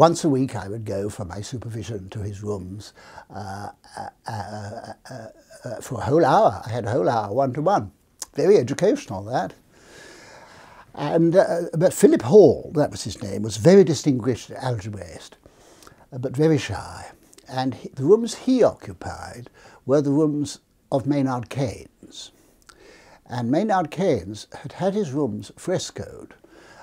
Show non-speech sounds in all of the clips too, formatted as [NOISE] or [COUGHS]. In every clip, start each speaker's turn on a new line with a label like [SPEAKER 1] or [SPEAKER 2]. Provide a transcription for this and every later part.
[SPEAKER 1] once a week I would go for my supervision to his rooms uh, uh, uh, uh for a whole hour. I had a whole hour, one to one. Very educational, that. And, uh, but Philip Hall, that was his name, was very distinguished algebraist, but very shy. And he, the rooms he occupied were the rooms of Maynard Keynes. And Maynard Keynes had had his rooms frescoed,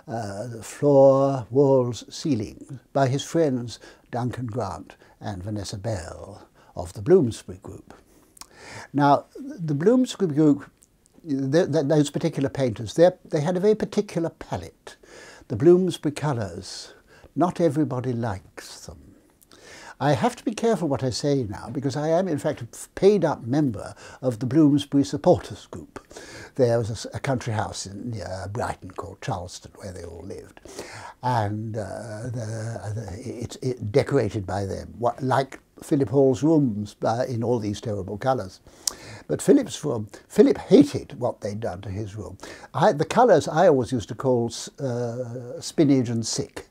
[SPEAKER 1] uh, the floor, walls, ceiling, by his friends Duncan Grant and Vanessa Bell of the Bloomsbury Group. Now, the Bloomsbury Group those particular painters, they had a very particular palette. The Bloomsbury colours, not everybody likes them. I have to be careful what I say now because I am in fact a paid up member of the Bloomsbury Supporters Group. There was a, a country house in, near Brighton called Charleston where they all lived and uh, the, the, it's it decorated by them, what, like Philip Hall's rooms uh, in all these terrible colours. But Philip's room, Philip hated what they'd done to his room. I, the colours I always used to call uh, spinach and sick.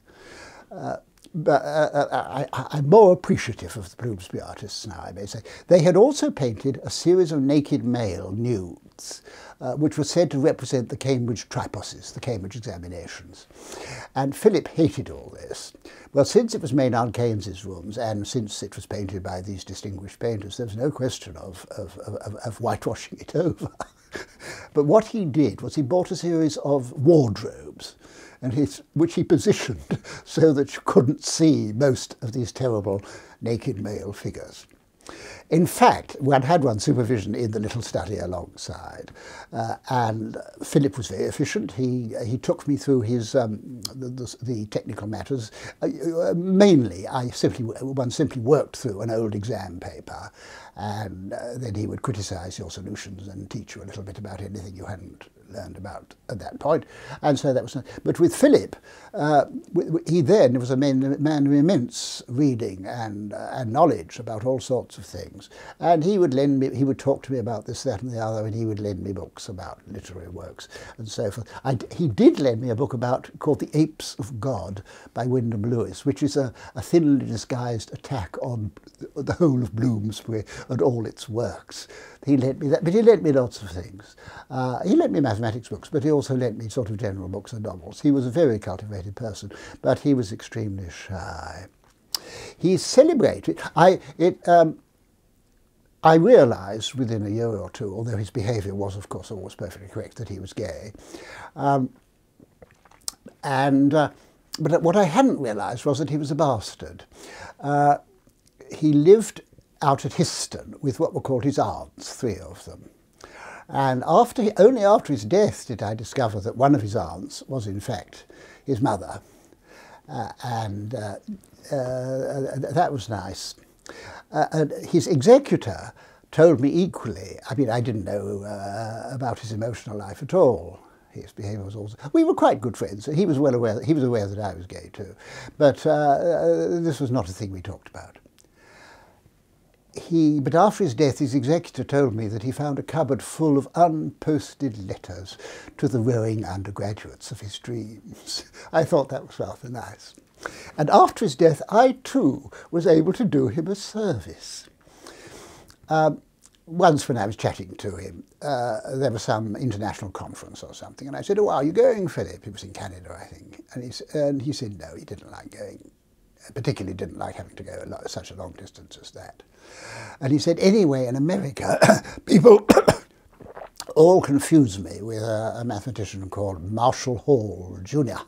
[SPEAKER 1] Uh, uh, uh Uh, uh, uh, I, am more appreciative of the Bloomsbury artists now, I may say. They had also painted a series of naked male nudes, uh, which were said to represent the Cambridge triposes, the Cambridge examinations. And Philip hated all this. Well, since it was Maynard Keynes's rooms, and since it was painted by these distinguished painters, there was no question of, of, of, of whitewashing it over. [LAUGHS] but what he did was he bought a series of wardrobes, and his, which he positioned [LAUGHS] so that you couldn't see most of these terrible naked male figures. In fact, one had one supervision in the little study alongside, uh, and Philip was very efficient. He he took me through his um, the, the, the, technical matters. Uh, mainly, I simply one simply worked through an old exam paper, and uh, then he would criticise your solutions and teach you a little bit about anything you hadn't learned about at that point. And so that was, but with Philip, uh, he then was a man, man of immense reading and, uh, and knowledge about all sorts of things. And he would lend me, he would talk to me about this, that and the other, and he would lend me books about literary works and so forth. I, he did lend me a book about, called The Apes of God by Wyndham Lewis, which is a, a thinly disguised attack on the whole of Bloomsbury and all its works. He lent me that, but he lent me lots of things. Uh, he lent me mathematics books, but he also lent me sort of general books and novels. He was a very cultivated person, but he was extremely shy. He celebrated. I it. Um, I realised within a year or two, although his behaviour was, of course, always perfectly correct, that he was gay. Um, and uh, but what I hadn't realised was that he was a bastard. Uh, he lived out at Histon with what were called his aunts, three of them. And after, only after his death did I discover that one of his aunts was in fact his mother. Uh, and uh, uh, that was nice. Uh, and his executor told me equally, I mean, I didn't know uh, about his emotional life at all. His behaviour was also, we were quite good friends. He was well aware, he was aware that I was gay too. But uh, this was not a thing we talked about he, but after his death, his executor told me that he found a cupboard full of unposted letters to the rowing undergraduates of his dreams. [LAUGHS] I thought that was rather nice. And after his death, I too was able to do him a service. Um, once when I was chatting to him, uh, there was some international conference or something, and I said, oh, are you going, Philip? He was in Canada, I think. And he, and he said, no, he didn't like going particularly didn't like having to go such a long distance as that. And he said, anyway, in America, [COUGHS] people [COUGHS] all confuse me with a, a, mathematician called Marshall Hall Jr.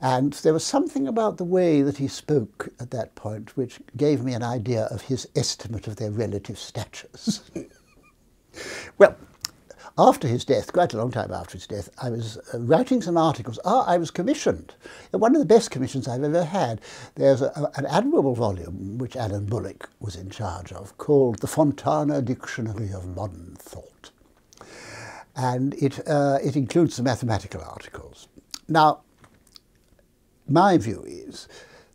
[SPEAKER 1] And there was something about the way that he spoke at that point which gave me an idea of his estimate of their relative statures. [LAUGHS] well, after his death, quite a long time after his death, I was uh, writing some articles. Ah, I was commissioned. One of the best commissions I've ever had. There's a, an admirable volume which Alan Bullock was in charge of called The Fontana Dictionary of Modern Thought. And it, uh, it includes the mathematical articles. Now, my view is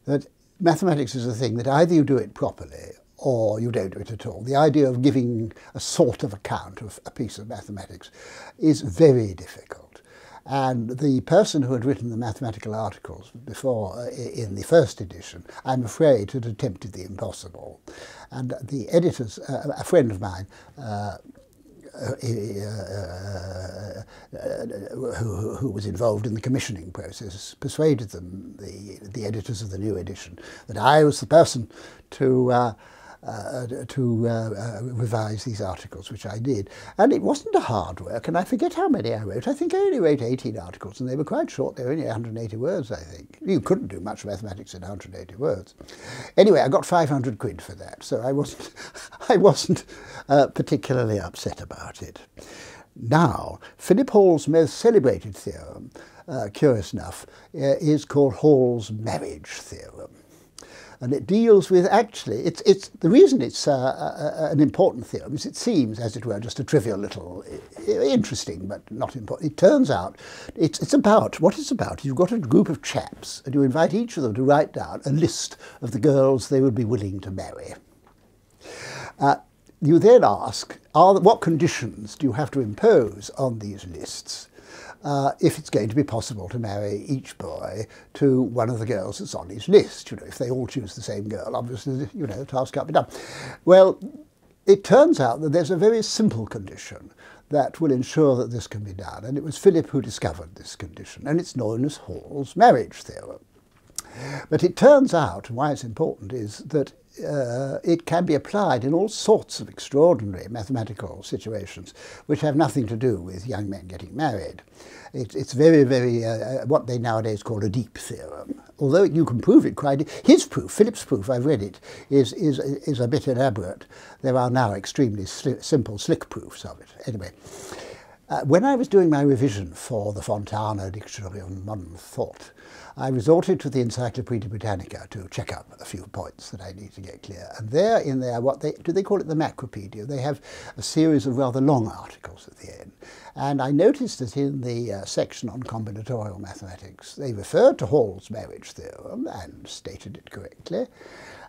[SPEAKER 1] that mathematics is a thing that either you do it properly or you don't do it at all. The idea of giving a sort of account of a piece of mathematics is very difficult. And the person who had written the mathematical articles before, in the first edition, I'm afraid had attempted the impossible. And the editors, uh, a friend of mine, uh, who, who, was involved in the commissioning process, persuaded them, the, the editors of the new edition, that I was the person to uh, uh, to uh, uh, revise these articles, which I did. And it wasn't a hard work, and I forget how many I wrote. I think I only wrote 18 articles, and they were quite short. They were only 180 words, I think. You couldn't do much mathematics in 180 words. Anyway, I got 500 quid for that, so I wasn't, I wasn't uh, particularly upset about it. Now, Philip Hall's most celebrated theorem, uh, curious enough, uh, is called Hall's marriage theorem and it deals with actually it's it's the reason it's uh, a, a, an important theorem is it seems as it were just a trivial little interesting but not important. It turns out it's it's about what it's about. You've got a group of chaps and you invite each of them to write down a list of the girls they would be willing to marry. Uh, you then ask, are, what conditions do you have to impose on these lists uh, if it's going to be possible to marry each boy to one of the girls that's on his list. You know, if they all choose the same girl, obviously, you know, the task can't be done. Well, it turns out that there's a very simple condition that will ensure that this can be done, and it was Philip who discovered this condition, and it's known as Hall's marriage theorem. But it turns out, why it's important, is that uh, it can be applied in all sorts of extraordinary mathematical situations which have nothing to do with young men getting married. It, it's very, very, uh, uh, what they nowadays call a deep theorem. Although you can prove it quite, his proof, Philip's proof, I've read it, is, is, is a bit elaborate. There are now extremely sli simple, slick proofs of it. Anyway, uh, when I was doing my revision for the Fontana Dictionary of Modern Thought, I resorted to the Encyclopaedia Britannica to check up a few points that I need to get clear. And there in there, what they do they call it the Macropedia? They have a series of rather long articles at the end. And I noticed that in the uh, section on combinatorial mathematics, they referred to Hall's marriage theorem and stated it correctly.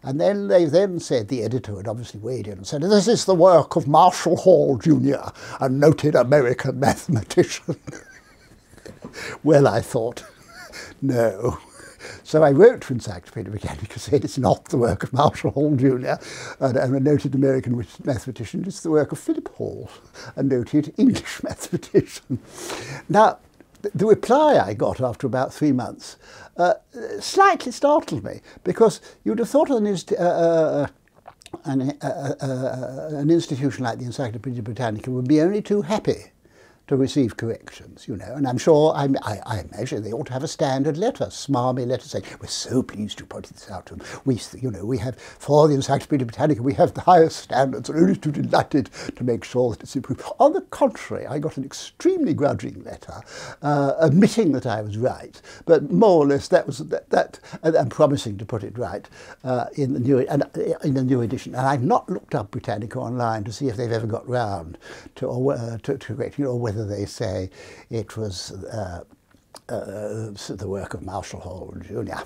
[SPEAKER 1] And then they then said, the editor had obviously weighed in and said, this is the work of Marshall Hall Jr., a noted American mathematician. [LAUGHS] well, I thought, [LAUGHS] no. So I wrote to Encyclopedia Britannica saying it's not the work of Marshall Hall Jr., and, a noted American mathematician, it's the work of Philip Hall, a noted English [LAUGHS] mathematician. Now, the reply I got after about three months uh, slightly startled me because you'd have thought an, uh, uh, an, uh, uh, an institution like the Encyclopedia Britannica would be only too happy to receive corrections, you know. And I'm sure, I, I, I, imagine they ought to have a standard letter, smarmy letter saying, we're so pleased you pointed this out to them. We, you know, we have, for the Encyclopedia Britannica, we have the highest standards and only too delighted to make sure that it's improved. On the contrary, I got an extremely grudging letter uh, admitting that I was right, but more or less that was that, that and, and promising to put it right uh, in the new and uh, in the new edition. And I've not looked up Britannica online to see if they've ever got round to or uh, to, to correcting or whether whether they say it was uh, uh, the work of Marshall Hall Jr.